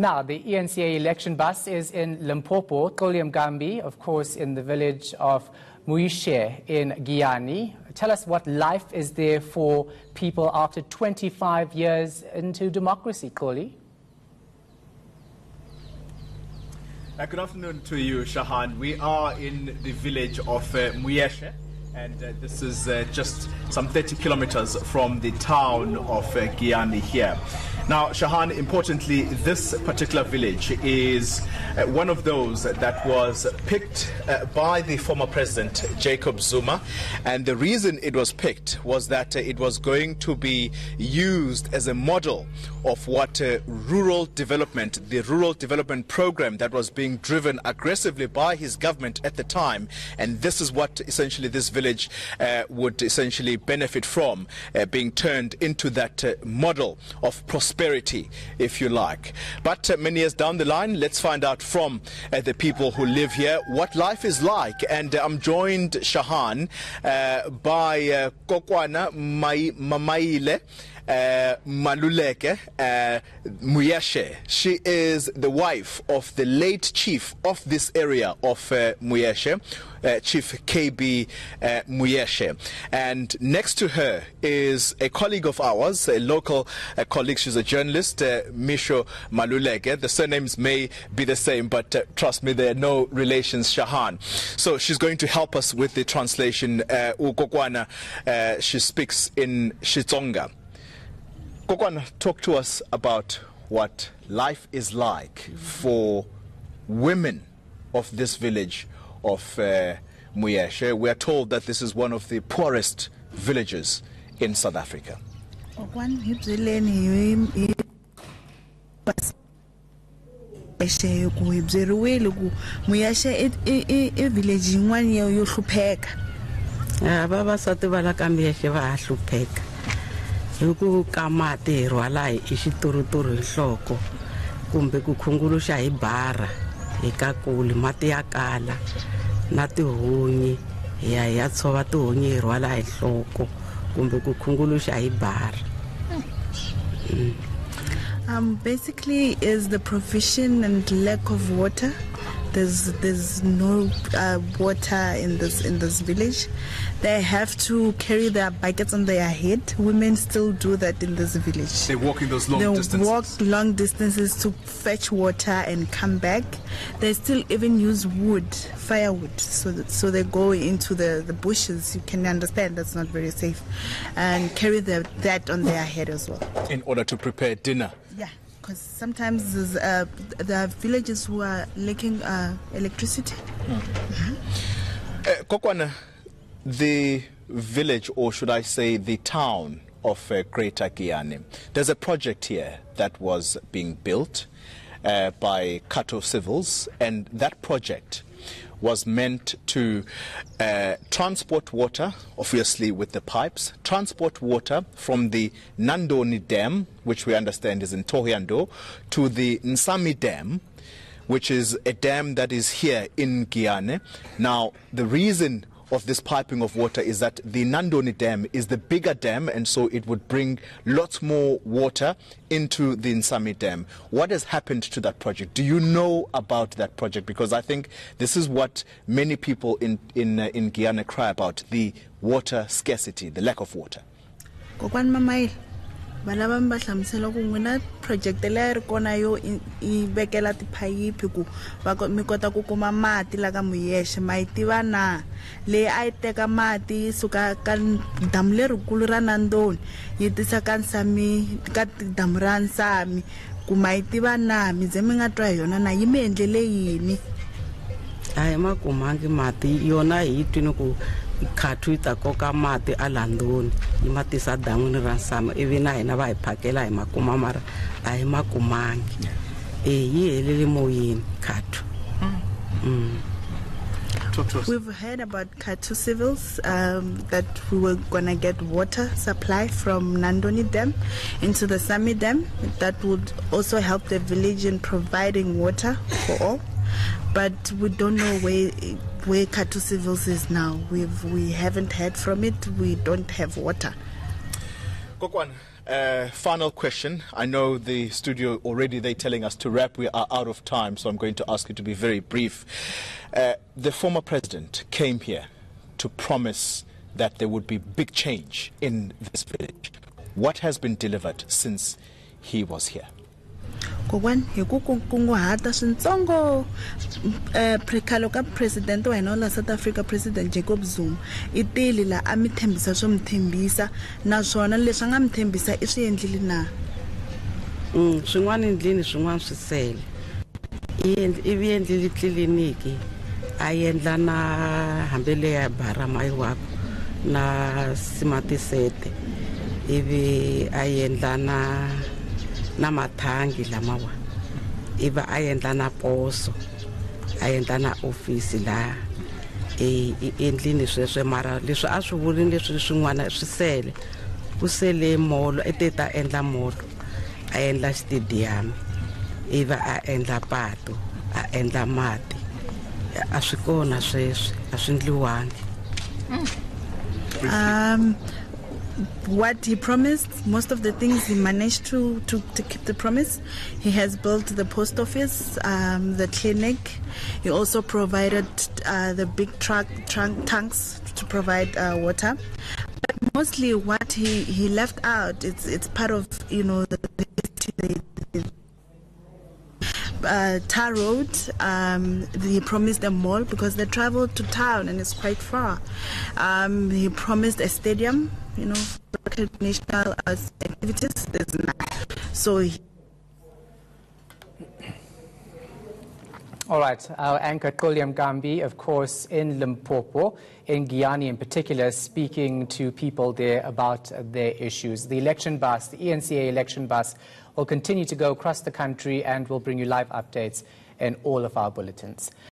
Now, the eNCA election bus is in Limpopo, Gambi, of course, in the village of Muishe in Giyani. Tell us what life is there for people after 25 years into democracy, Koli. Uh, good afternoon to you, Shahan. We are in the village of uh, Muyeshe, and uh, this is uh, just some 30 kilometers from the town of uh, Giyani here. Now, Shahan, importantly, this particular village is uh, one of those that was picked uh, by the former president, Jacob Zuma. And the reason it was picked was that uh, it was going to be used as a model of what rural development, the rural development program that was being driven aggressively by his government at the time. And this is what essentially this village would essentially benefit from, being turned into that model of prosperity prosperity, if you like. But uh, many years down the line, let's find out from uh, the people who live here what life is like. And uh, I'm joined, Shahan, by Kokwana Mai Mamaile uh, Maluleke uh, Muyeshe. She is the wife of the late chief of this area of uh, Muyeshe, uh, Chief KB uh, Muyeshe. And next to her is a colleague of ours, a local colleague. She's a journalist, Misho Maluleke. The surnames may be the same, but trust me, there are no relations, Shahan. So she's going to help us with the translation. Uh, she speaks in Shitsonga. Kokwan, talk to us about what life is like for women of this village of uh, Muyeshe. We are told that this is one of the poorest villages in South Africa. ku hi byeriwile ku muyashe i village yin'wana yo hlupheka vavasati va la ka miyashe va ha hlupheka hi ku ka mati hi rhwala hi xituruturu hi nhloko kumbe ku khunguluxa hi bara hi ka kule mati ya kala na tihunyi hi ya hi ya tshova tihunyi hi rhwala hi nhloko kumbe ku khunguluxa hi bara mm. Um, basically, is the provision and lack of water there's there's no uh, water in this in this village. They have to carry their buckets on their head. Women still do that in this village. They walk in those long they distances. walk long distances to fetch water and come back. They still even use wood, firewood. So that, so they go into the, the bushes. You can understand that's not very safe, and carry the, that on their head as well. In order to prepare dinner. Yeah because sometimes uh, there are villages who are lacking uh, electricity. Mm. Mm-hmm. Uh, Kokwana, the village, or should I say the town of uh, Greater Giyani, there's a project here that was being built uh, by Khato Civils, and that project was meant to uh, transport water, obviously with the pipes, transport water from the Nandoni Dam, which we understand is in Thohoyandou, to the Nsami Dam, which is a dam that is here in Giyani. Now, the reason of this piping of water is that the Nandoni Dam is the bigger dam, and so it would bring lots more water into the Nsami Dam. What has happened to that project? Do you know about that project? Because I think this is what many people in, in, uh, in Giyani cry about the water scarcity, the lack of water. Vana va mi va hlamusela ku n'wina project leyi ri kona yo i vekela tiphayiphi ku mi kota ku kuma mati la ka muyexe ma yi tiva na? Leyi a yi teka mati yi suka ka damu lerikulu ra nandoni yi tisa ka nsami ka damu ra nsami. Ku ma yi tiva na? Mi ze mi nga twa hi yona na? Yi mi endlele yini? A hi ma kumangi mati yona hi yi twini ku khathu yi ta koka mati a yi ma tisa dan'wini ra nsama ivi na hina va hi phakela hi makuma mara a hi ma kumangi e yi helele moyeni khathu mm. We've heard about Khato Civils um, that we were going to get water supply from Nandoni Dam into the Sami Dam. That would also help the village in providing water for all. But we don't know where where Khato Civils is now. We've we haven't heard from it. We don't have water. Kokwan, Uh, final question. I know the studio already they're telling us to wrap. We are out of time, so I'm going to ask you to be very brief. Uh, the former president came here to promise that there would be big change in this village. What has been delivered since he was here? Kokwani hi ku ku- kunguhata swintsongo um khalo ka president wa hina wa south africa president jacob zuma i tile laha a mi tshembisa swo mi tshembisa naswona leswi a nga mi tshembisa i swi endlile na? Um swin'wana endlini swin'wana swi sele. Ivi endlile tliliniki a endla na hambi leya barama iwako na simatisete ivi a endla na na mathangi lamawa. Ivi a endla na poso a endla na ofisi laha e- e- endlini sweswe mara leswi a swi vulini leswi swin'wana swi sele. Ku sele molo i te ta endla molo a endla stadium ivi a endla patu a endla mati. A swi kona sweswi a swi endliwangi. Um what he promised. Most of the things he managed to, to, to keep the promise. He has built the post office um, the clinic. He also provided uh, the big truck trunk tanks to provide uh, water. But mostly what he, he left out it's it's part of you know the, the, the uh, tar road. Um, he promised a mall because they travel to town and it's quite far. Um, he promised a stadium, you know, recreational uh, activities. There's none. So he All right, our anchor Koliam Gambi, of course, in Limpopo, in Giyani in particular, speaking to people there about their issues. The election bus, the eNCA election bus, will continue to go across the country and we'll bring you live updates in all of our bulletins.